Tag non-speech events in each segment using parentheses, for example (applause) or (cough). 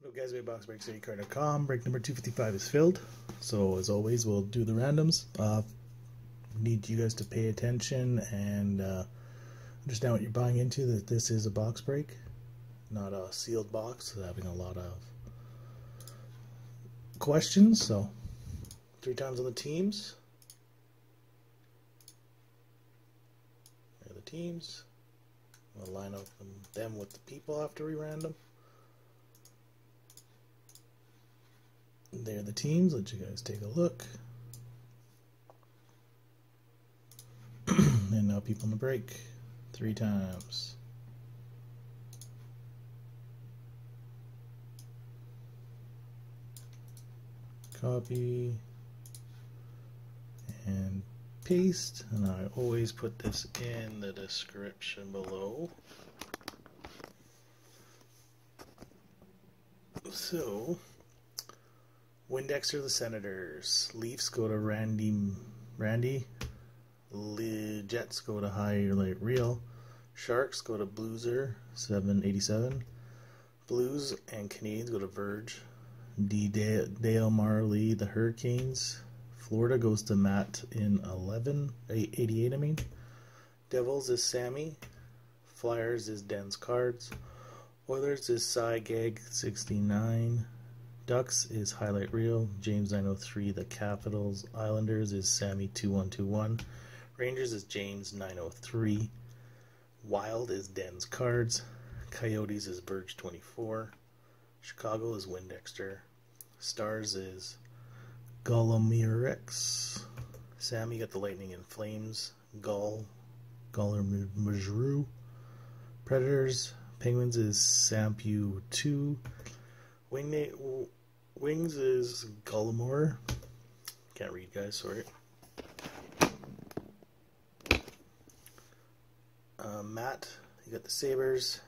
Guys, we have boxbreaks.com. Break number 255 is filled. So as always, we'll do the randoms. Uh, need you guys to pay attention and uh, understand what you're buying into, that this is a box break, not a sealed box, having a lot of questions. So three times on the teams. The teams. We'll line up them with the people after we random. There are the teams. Let you guys take a look. (clears throat) and now people in the break. Three times. Copy. And paste. And I always put this in the description below. So, Windexter the Senators. Leafs go to Randy. Randy. Le Jets go to Highlight Real. Sharks go to Blueser 787. Blues and Canadiens go to Verge. D. Dale Marley, the Hurricanes. Florida goes to Matt in 11, 88, I mean. Devils is Sammy. Flyers is Den's Cards. Oilers is Cy Gag 69. Ducks is Highlight Reel. James 903. The Capitals. Islanders is Sammy 2121. Rangers is James 903. Wild is Den's Cards. Coyotes is Burge 24. Chicago is Windexter. Stars is Golomirix. Sammy got the Lightning and Flames. Gull. Guller Majru. Predators. Penguins is Sampu 2. Wing Wings is Gullimore. Can't read, guys, sorry. Uh, Matt, you got the Sabres.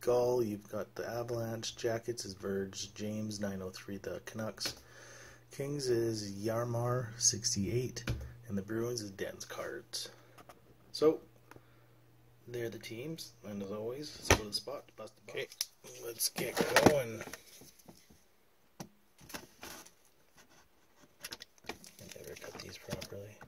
Gull, you've got the Avalanche. Jackets is Verge. James, 903, the Canucks. Kings is Yarmar, 68. And the Bruins is Den's Cards. So, they're the teams. And as always, let's go to the spot. Okay, let's get going. I never cut these properly.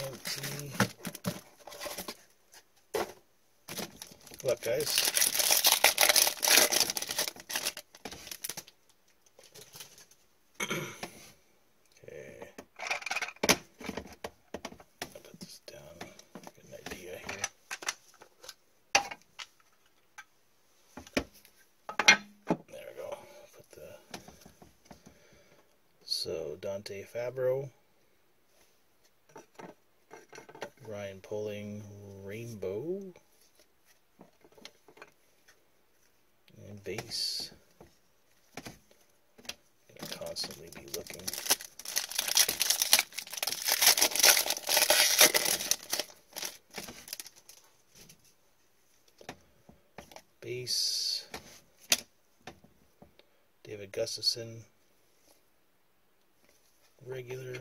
empty. Look, guys. okay. I'll put this down. Get an idea here. There we go. Put the so Dante Fabbro. Ryan Poehling Rainbow and base. Gonna constantly be looking. Base. David Gustafsson. Regular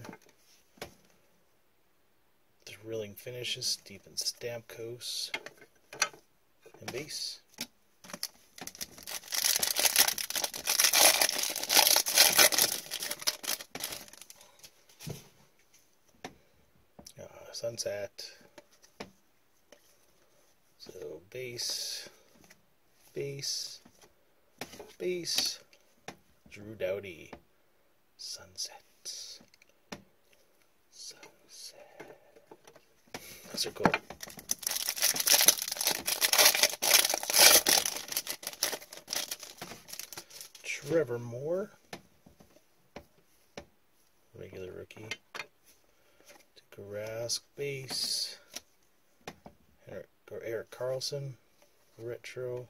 thrilling finishes, Steven Stamkos, and base. Uh, sunset. So base, base, base, Drew Doughty, sunset. Cool. Trevor Moore, regular rookie. Rask base. Erik Karlsson, retro.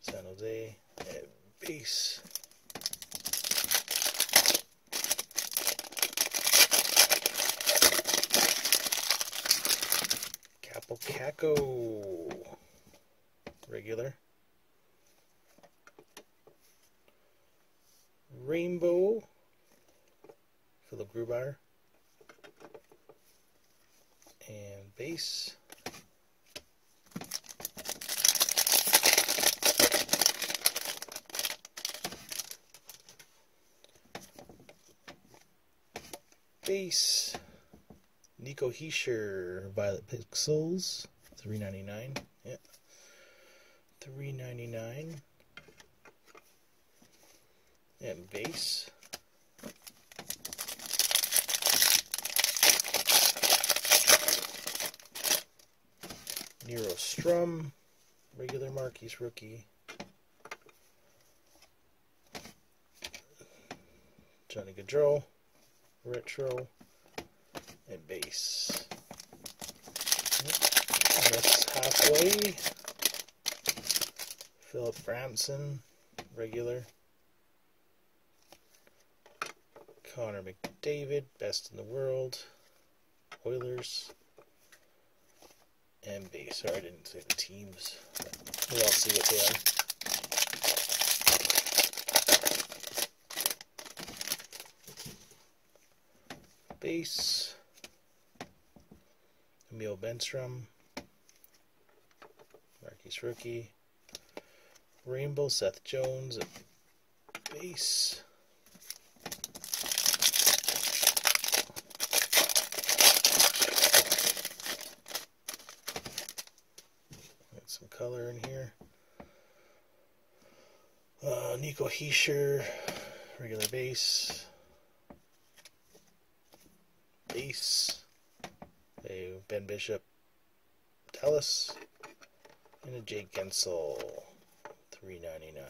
San Jose, base. Kakko regular. Rainbow, Philipp Grubauer, and base. Base. Nico Hischier, Violet Pixels, three ninety nine. Yeah, three ninety nine. And base. Nero Strum, regular Marquee rookie. Johnny Gaudreau, retro, and base. That's halfway. Philip Framson, regular. Connor McDavid, best in the world. Oilers and B. Sorry, I didn't say the teams. we all see what they are. Base. Emil Bemstrom. Marquee Rookie. Rainbow Seth Jones base. some color in here. Uh, Nico Hischier, regular base. Base. Ben Bishop, Dallas, and a Jake Guentzel, three ninety nine.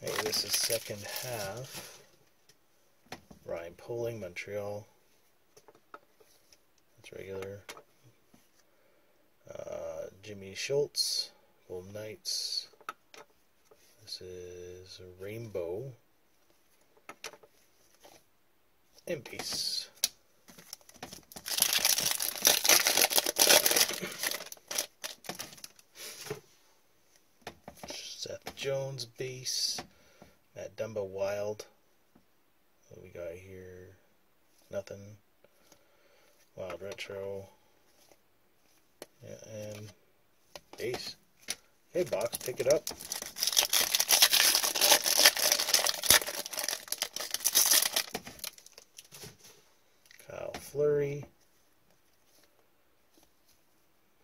Hey, this is second half. Ryan Poehling, Montreal. That's regular. Uh, Jimmy Schuldt, Golden Knights. This is Rainbow. And peace. Seth Jones base. Matt Dumba Wild. What we got here? Nothing. Wild Retro. Yeah, and base. Hey, box, pick it up. Fleury.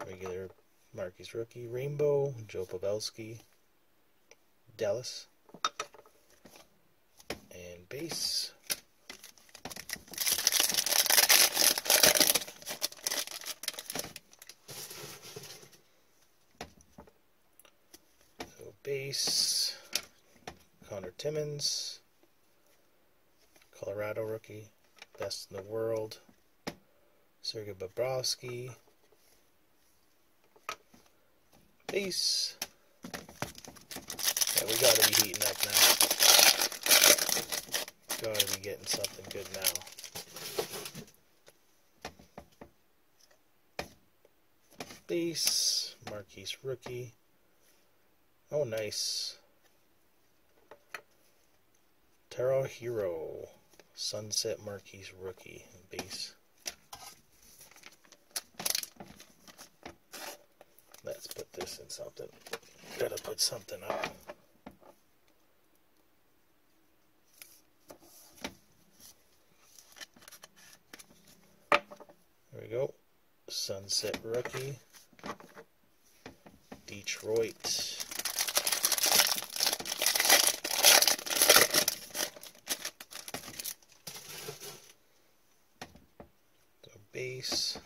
Regular Marquee rookie. Rainbow. Joe Pavelski. Dallas. And base. So base, Connor Timmins, Colorado rookie, best in the world, Sergei Bobrovsky, base. Yeah, we gotta be heating up now. Gotta be getting something good now. Base, Marquee rookie. Oh, nice. Taro Hero, Sunset Marquee rookie base. In something. Gotta put something up. There we go. Sunset rookie. Detroit. base.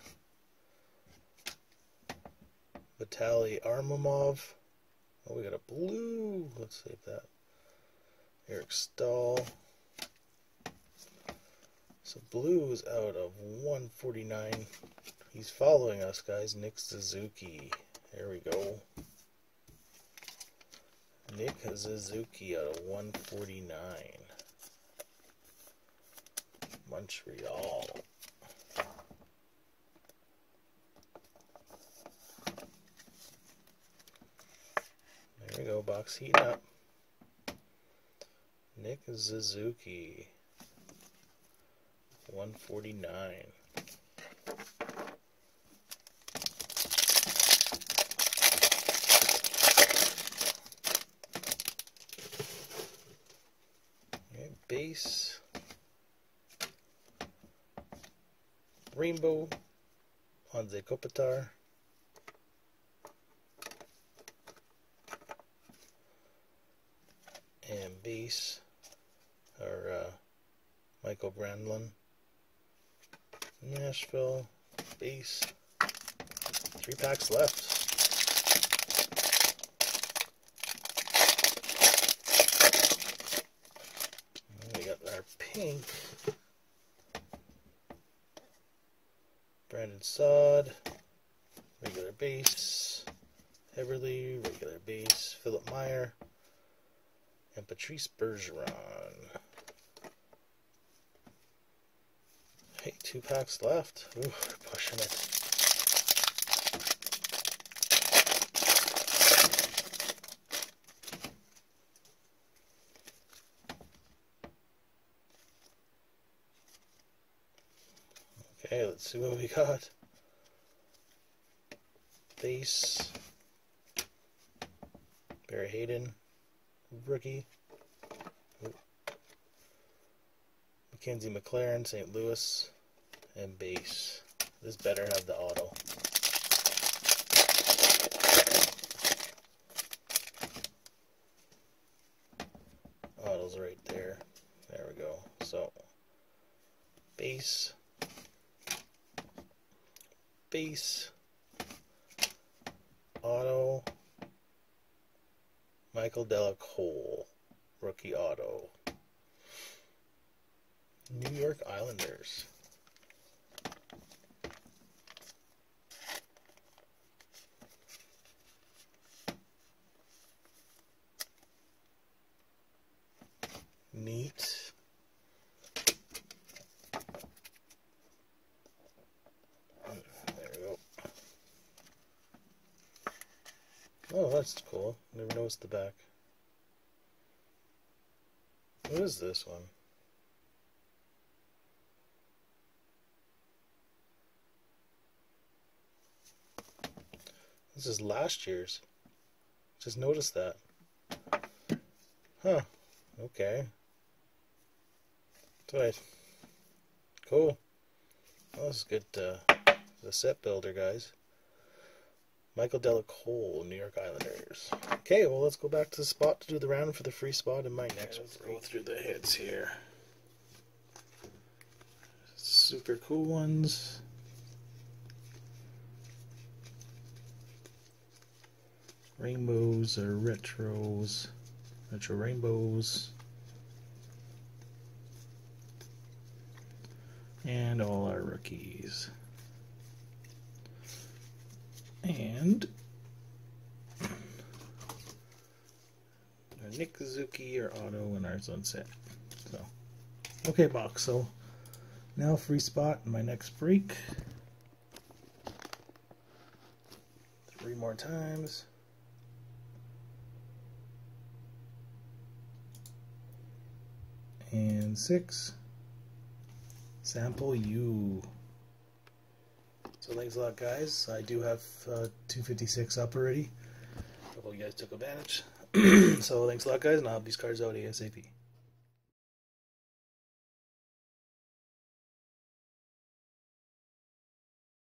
Vitaly Abramov. Oh, we got a blue. Let's save that. Eric Staal. So blue is out of 149. He's following us, guys. Nick Suzuki. There we go. Nick Suzuki out of 149. Montreal. Box heating up. Nick Suzuki. 149. Okay, base. Rainbow on the Kopitar. And base or uh, Mikael Granlund. Nashville base. Three packs left. we got our pink. Brandon Saad, Regular base. Everly. Regular base. Philip Meyer. And Patrice Bergeron. Hey, two packs left. Ooh, pushing it. Okay, let's see what we got. Base. Barry Hayden. Rookie. Mackenzie McLaren, St. Louis, and base. This better have the auto. Auto's right there. There we go. So, base, base, auto, Michael Delacour, rookie auto. New York Islanders. Neat. There we go. Oh, that's cool. Never noticed the back. What is this one? This is last year's. Just noticed that. Huh. Okay. That's right. Cool. Well, this is good. Uh, the set builder, guys. Michael Delacour, New York Islanders. Okay, well, let's go back to the spot to do the round for the free spot in my next. Let's go through the hits here. Super cool ones. rainbows or retros, retro rainbows, and all our rookies. And Nick Suzuki or Auto and our sunset. So, okay, box. So now free spot in my next break. Three more times. and six. Sample U. So thanks a lot, guys. I do have uh, 256 up already. Couple you guys took advantage. (clears throat) so thanks a lot, guys, and I'll have these cards out ASAP.